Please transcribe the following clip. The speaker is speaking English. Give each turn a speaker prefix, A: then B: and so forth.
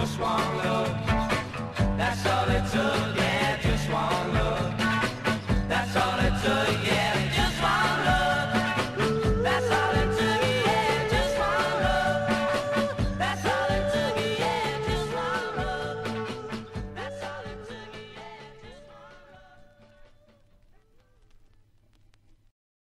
A: just one look.